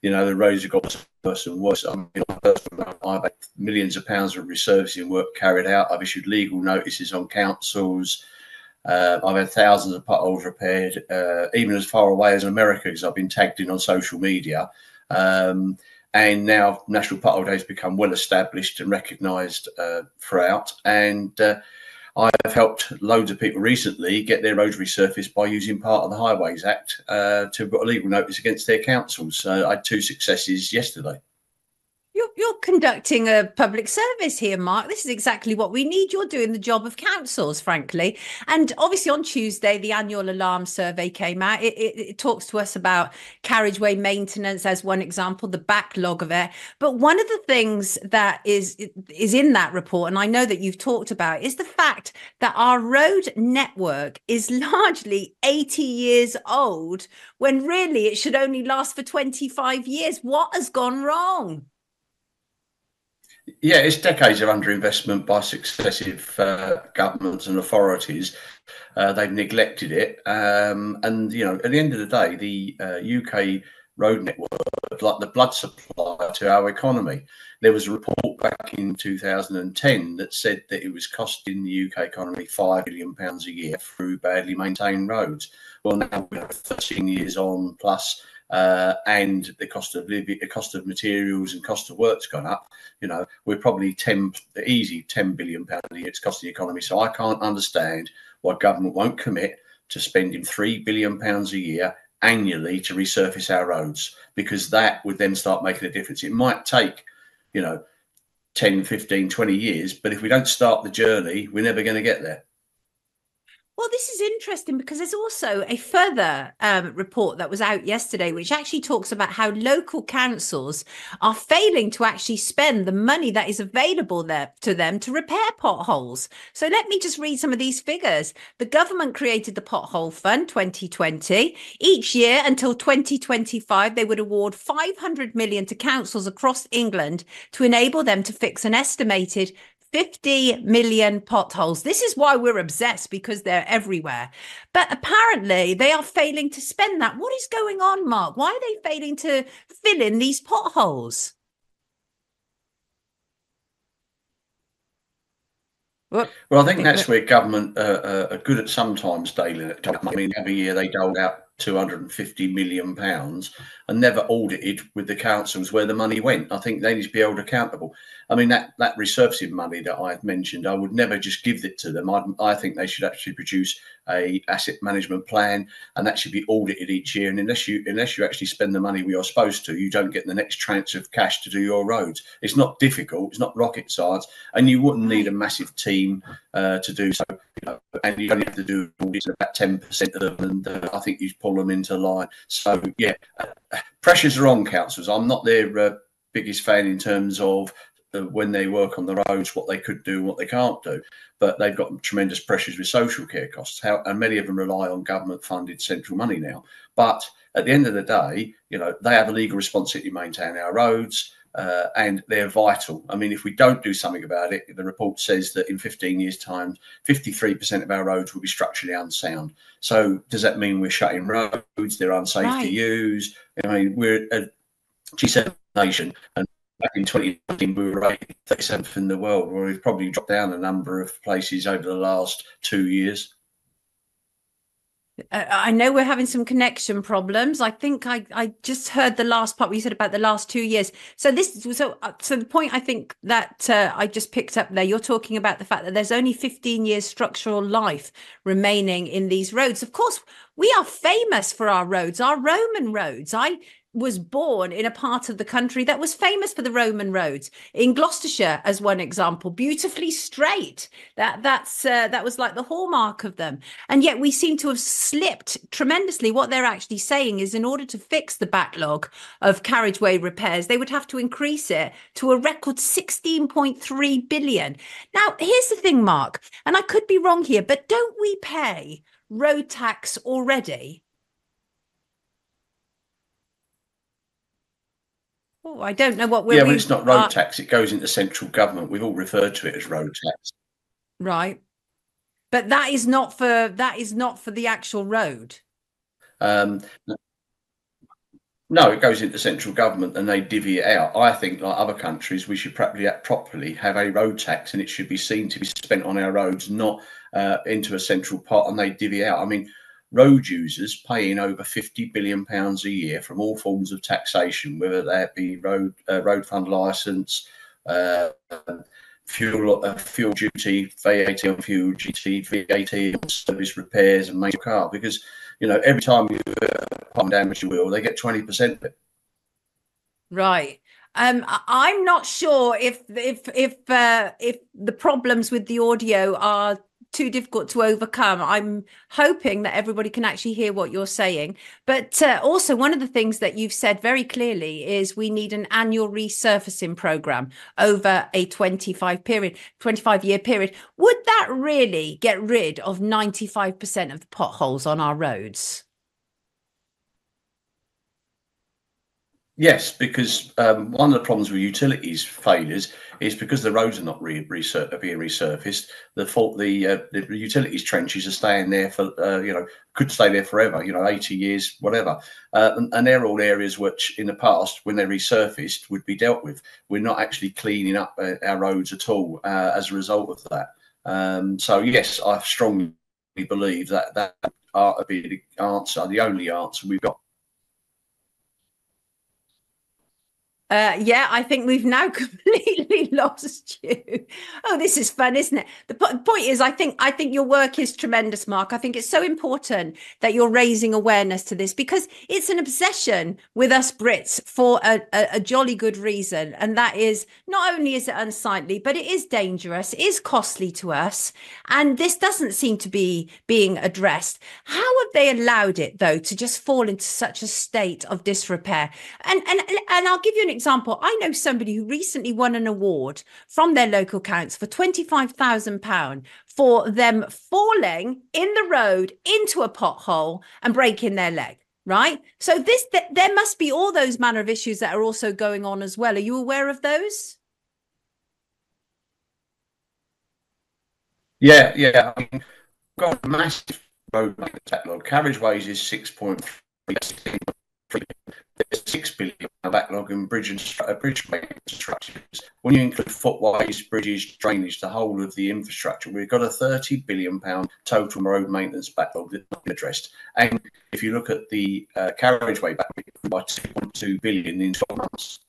you know the roads have got worse and worse. I mean, I've had millions of pounds of resurfacing work carried out. I've issued legal notices on councils. Uh, I've had thousands of potholes repaired, uh, even as far away as America, because I've been tagged in on social media. Um, and now National Pothole Day has become well established and recognised uh, throughout. And uh, I've helped loads of people recently get their roads resurfaced by using part of the Highways Act uh, to put a legal notice against their councils. So I had two successes yesterday. You're, you're conducting a public service here, Mark. This is exactly what we need. You're doing the job of councils, frankly. And obviously, on Tuesday, the annual alarm survey came out. It, it, it, talks to us about carriageway maintenance as one example, the backlog of it. But one of the things that is is in that report, and I know that you've talked about, is the fact that our road network is largely 80 years old, when really it should only last for 25 years. What has gone wrong? Yeah, it's decades of underinvestment by successive uh, governments and authorities. Uh, they've neglected it, um, and you know, at the end of the day, the uh, UK road network, like the blood supply to our economy. There was a report back in 2010 that said that it was costing the UK economy five billion pounds a year through badly maintained roads. Well, now we're 13 years on plus uh, and the cost of living, the cost of materials and cost of work's gone up. You know, we're probably ten easy ten billion pound a year it's costing the economy. So I can't understand why government won't commit to spending three billion pounds a year annually to resurface our roads because that would then start making a difference. It might take, you know, 10, 15, 20 years, but if we don't start the journey, we're never going to get there. Well, this is interesting because there's also a further um, report that was out yesterday, which actually talks about how local councils are failing to actually spend the money that is available there to them to repair potholes. So let me just read some of these figures. The government created the Pothole Fund 2020. Each year until 2025, they would award 500 million to councils across England to enable them to fix an estimated 50 million potholes. This is why we're obsessed because they're everywhere. But apparently they are failing to spend that. What is going on, Mark? Why are they failing to fill in these potholes? Well, I think that's where government uh, uh, are good at sometimes, Daily. I mean, every year they dole out 250 million pounds and never audited with the councils where the money went. I think they need to be held accountable. I mean, that, that resurfacing money that I've mentioned, I would never just give it to them. I, I think they should actually produce a asset management plan and that should be audited each year. And unless you unless you actually spend the money we are supposed to, you don't get the next tranche of cash to do your roads. It's not difficult. It's not rocket science, and you wouldn't need a massive team uh, to do so. And you only have to do about ten percent of them, and uh, I think you pull them into line. So yeah, uh, pressures are on councils. I'm not their uh, biggest fan in terms of when they work on the roads, what they could do, what they can't do. But they've got tremendous pressures with social care costs, how, and many of them rely on government-funded central money now. But at the end of the day, you know, they have a legal responsibility to maintain our roads. Uh, and they're vital. I mean, if we don't do something about it, the report says that in 15 years' time, 53% of our roads will be structurally unsound. So, does that mean we're shutting roads? They're unsafe right. to use. I mean, we're a G7 nation, and back in 2019 we were 37th in the world, where we've probably dropped down a number of places over the last two years. I know we're having some connection problems. I think I, I just heard the last part you said about the last two years. So this so uh, so the point I think that uh, I just picked up there. You're talking about the fact that there's only 15 years structural life remaining in these roads. Of course, we are famous for our roads, our Roman roads. I was born in a part of the country that was famous for the Roman roads. In Gloucestershire, as one example, beautifully straight. That that's uh, that was like the hallmark of them. And yet we seem to have slipped tremendously. What they're actually saying is, in order to fix the backlog of carriageway repairs, they would have to increase it to a record 16.3 billion. Now, here's the thing, Mark, and I could be wrong here, but don't we pay road tax already? Oh, I don't know what we're. Yeah, but it's not road uh, tax. It goes into central government. We've all referred to it as road tax. Right, but that is not for that is not for the actual road. Um, no, it goes into central government and they divvy it out. I think, like other countries, we should properly properly have a road tax, and it should be seen to be spent on our roads, not uh, into a central pot, and they divvy out. I mean, road users paying over 50 billion pounds a year from all forms of taxation, whether that be road uh, road fund license, uh, fuel uh, fuel duty, VAT on fuel duty, VAT on service repairs and make car. Because you know every time you uh, damage your wheel, they get 20 percent of it. Right. Um, I'm not sure if if if uh, if the problems with the audio are too difficult to overcome. I'm hoping that everybody can actually hear what you're saying. But uh, also, one of the things that you've said very clearly is we need an annual resurfacing program over a 25 period, 25 year period. Would that really get rid of 95% of the potholes on our roads? Yes, because um, one of the problems with utilities failures is because the roads are not re- resur- are being resurfaced. The fault the, uh, the utilities trenches are staying there for uh, you know could stay there forever. You know, eighty years, whatever. Uh, and, and, they're all areas which, in the past, when they resurfaced, would be dealt with. We're not actually cleaning up uh, our roads at all uh, as a result of that. Um, so yes, I strongly believe that that are be the answer, the only answer we've got. Uh, yeah, I think we've now completely lost you. Oh, this is fun, isn't it? The po- point is, I think I think your work is tremendous, Mark. I think it's so important that you're raising awareness to this because it's an obsession with us Brits for a, a, a jolly good reason, and that is not only is it unsightly, but it is dangerous, it is costly to us, and this doesn't seem to be being addressed. How have they allowed it though to just fall into such a state of disrepair? And and and I'll give you an example example, I know somebody who recently won an award from their local council for £25,000 for them falling in the road into a pothole and breaking their leg. Right. So this th- there must be all those manner of issues that are also going on as well. Are you aware of those? Yeah, yeah. I mean, got a massive road. Carriageways is six point three. There's six billion backlog in bridge and uh, bridge structures, when you include footways, bridges, drainage, the whole of the infrastructure, we've got a 30 billion pound total road maintenance backlog that's not addressed. And if you look at the uh, carriageway backlog, by 2.2 billion in 12 months.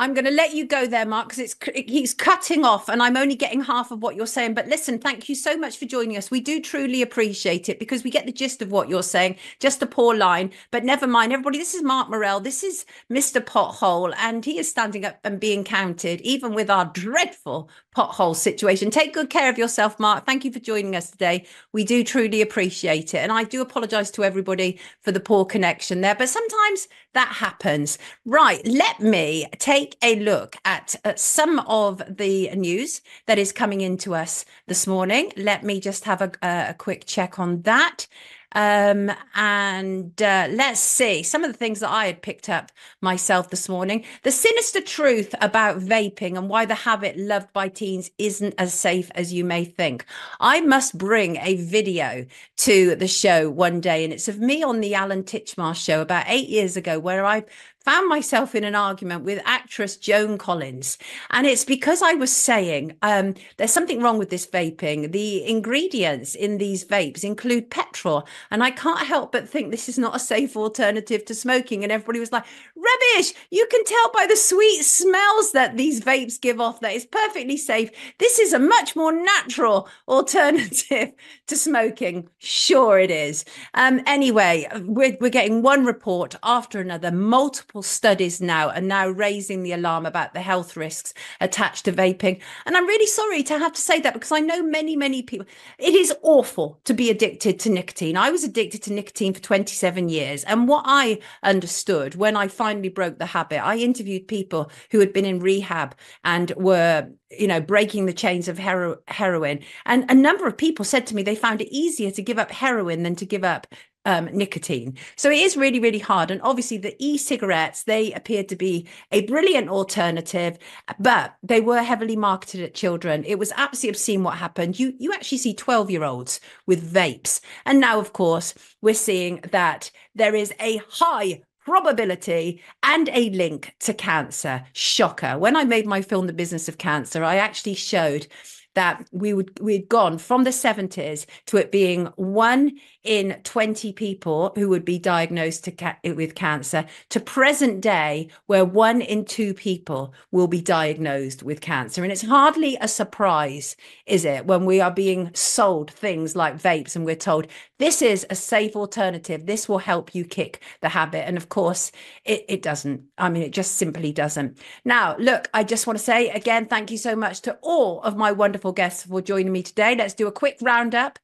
I'm going to let you go there, Mark, because it's he's cutting off, and I'm only getting half of what you're saying. But listen, thank you so much for joining us. We do truly appreciate it because we get the gist of what you're saying. Just a poor line, but never mind, everybody. This is Mark Morrell. This is Mr. Pothole, and he is standing up and being counted, even with our dreadful pothole situation. Take good care of yourself, Mark. Thank you for joining us today. We do truly appreciate it, and I do apologise to everybody for the poor connection there. But sometimes that happens. Right, let me take a look at, at some of the news that is coming into us this morning. Let me just have a, uh, a quick check on that. Um, and uh, let's see some of the things that I had picked up myself this morning. The sinister truth about vaping and why the habit loved by teens isn't as safe as you may think. I must bring a video to the show one day, and it's of me on the Alan Titchmarsh show about eight years ago, where I found myself in an argument with actress Joan Collins. And it's because I was saying um, there's something wrong with this vaping. The ingredients in these vapes include petrol. And I can't help but think this is not a safe alternative to smoking. And everybody was like, rubbish. You can tell by the sweet smells that these vapes give off that it's perfectly safe. This is a much more natural alternative to smoking. Sure, it is. Um, anyway, we're, we're getting one report after another, multiple multiple studies now are now raising the alarm about the health risks attached to vaping. And I'm really sorry to have to say that because I know many, many people. It is awful to be addicted to nicotine. I was addicted to nicotine for 27 years. And what I understood when I finally broke the habit, I interviewed people who had been in rehab and were you know breaking the chains of hero- heroin and a number of people said to me they found it easier to give up heroin than to give up um, nicotine. So it is really, really hard. And obviously, the e cigarettes, they appeared to be a brilliant alternative, but they were heavily marketed at children. It was absolutely obscene what happened. You, you actually see 12 year olds with vapes. And now, of course, we're seeing that there is a high probability and a link to cancer. Shocker. When I made my film, The Business of Cancer, I actually showed that we would we'd gone from the 70s to it being one in 20 people who would be diagnosed ca- with cancer. To present day where one in two people will be diagnosed with cancer. And it's hardly a surprise is it when we are being sold things like vapes and we're told this is a safe alternative. This will help you kick the habit. And of course it, it doesn't. I mean it just simply doesn't. Now look i just want to say again thank you so much to all of my wonderful guests for joining me today. Let's do a quick roundup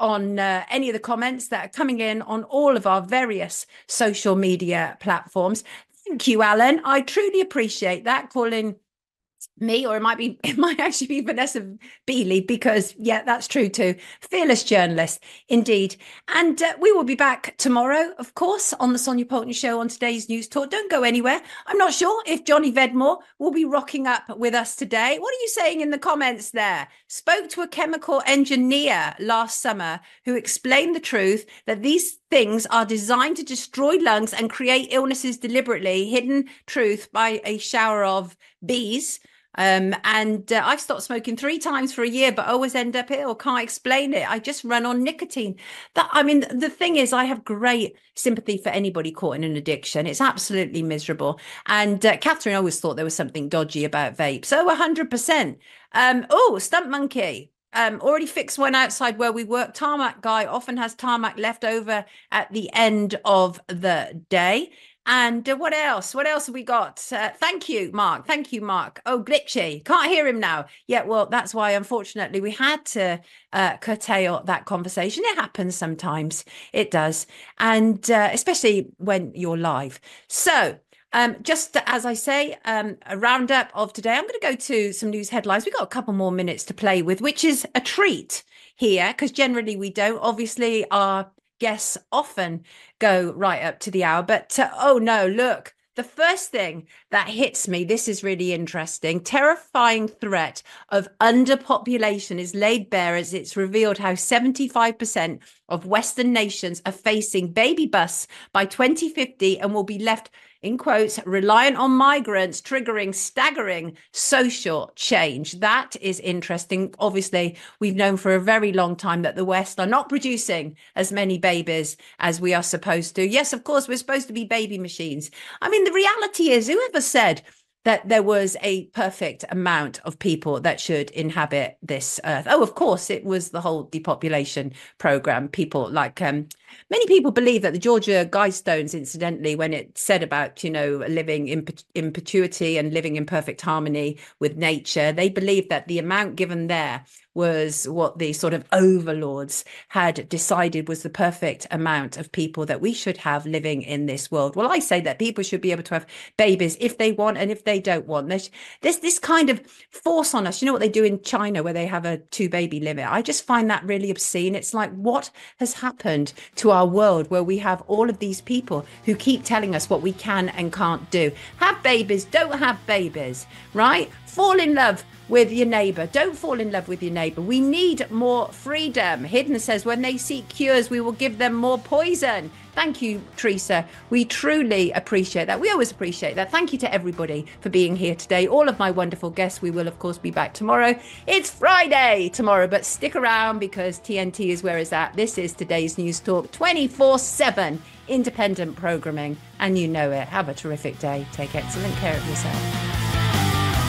on uh, any of the comments that are coming in on all of our various social media platforms. Thank you, Alan. I truly appreciate that. Calling me or it might be it might actually be vanessa beeley because yeah that's true too. Fearless journalist indeed. And uh, we will be back tomorrow of course on the sonia poulton show on today's news talk. Don't go anywhere. I'm not sure if johnny vedmore will be rocking up with us today. What are you saying in the comments there? Spoke to a chemical engineer last summer who explained the truth that these things are designed to destroy lungs and create illnesses deliberately. Hidden truth by a shower of bees um, and uh, I've stopped smoking three times for a year, but always end up ill. Can't explain it. I just run on nicotine. That I mean, the thing is, I have great sympathy for anybody caught in an addiction. It's absolutely miserable. And uh, Catherine always thought there was something dodgy about. Oh, hundred percent. Um, oh, Stump Monkey. Um, already fixed one outside where we work. Tarmac guy often has tarmac left over at the end of the day. And uh, what else? What else have we got? Uh, thank you, Mark. Thank you, Mark. Oh, glitchy. Can't hear him now. Yeah, well, that's why, unfortunately, we had to uh, curtail that conversation. It happens sometimes. It does. And uh, especially when you're live. So, um, just as I say, um, a roundup of today. I'm going to go to some news headlines. We've got a couple more minutes to play with, which is a treat here because generally we don't. Obviously, our guests often go right up to the hour. But oh no, look, the first thing that hits me, this is really interesting. Terrifying threat of underpopulation is laid bare as it's revealed how 75% of Western nations are facing baby busts by 2050 and will be left in quotes, reliant on migrants, triggering staggering social change. That is interesting. Obviously, we've known for a very long time that the West are not producing as many babies as we are supposed to. Yes, of course, we're supposed to be baby machines. I mean, the reality is, whoever said that there was a perfect amount of people that should inhabit this earth. Oh, of course, it was the whole depopulation program. People like um, many people believe that the Georgia Guidestones, incidentally, when it said about you know living in, in perpetuity and living in perfect harmony with nature, they believe that the amount given there was what the sort of overlords had decided was the perfect amount of people that we should have living in this world. Well, I say that people should be able to have babies if they want and if they don't want. There's this this kind of force on us. You know what they do in China where they have a two baby limit. I just find that really obscene. It's like what has happened to our world where we have all of these people who keep telling us what we can and can't do. Have babies, don't have babies, right? Fall in love with your neighbor. Don't fall in love with your neighbor. We need more freedom. Hidden says, when they seek cures, we will give them more poison. Thank you, Teresa. We truly appreciate that. We always appreciate that. Thank you to everybody for being here today. All of my wonderful guests. We will, of course, be back tomorrow. It's Friday tomorrow, but stick around because TNT is where it's at. This is today's News Talk 24 7 independent programming, and you know it. Have a terrific day. Take excellent care of yourself.